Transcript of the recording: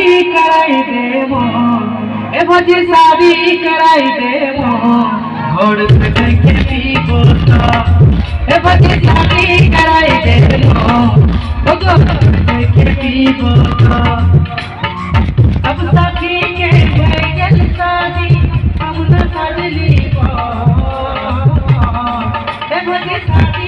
शादी कराई देवो ए भोजी शादी कराई देवो घोड़ पे के भी बोता ए भोजी शादी कराई देवो घोड़ पे के भी बोता अब सखी के भइल शादी हम न कर ली पा ए भोजी शादी